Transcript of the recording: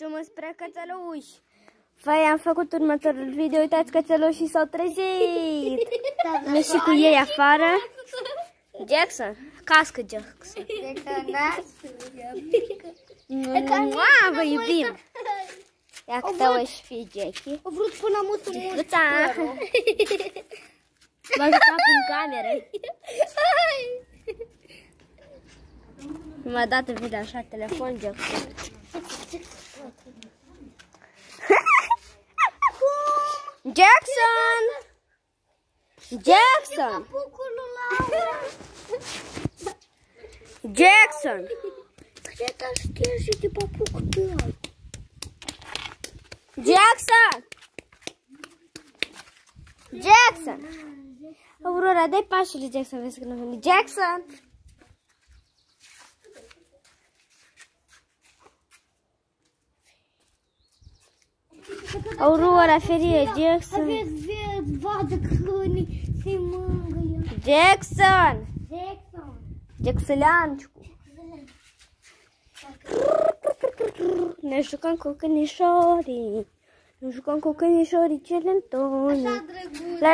Ciumă spre cățeluși. Făi, am făcut următorul video. Uitați cățelușii s-au trezit. Mi și cu ei afară. Jackson. Cască, Jackson. Mua, vă iubim. Ia că te uiți fi Jackie. Au vrut până musul Gicuța. M-a jucat în cameră. M-a dat în video așa telefon, Jackson. Jackson! Jackson! Jackson! Jackson! Jackson! Aurora, dai pașul lui Jackson, vezi că nu. Jackson! Aurora, ferie, Jackson! Aveți ved, vadă câinii, se mângâie. Jackson! Jackson. Jacksoniancicu! Ne jucăm cu câinișorii, ne jucăm cu câinișorii cele Așa întoni. drăguț. La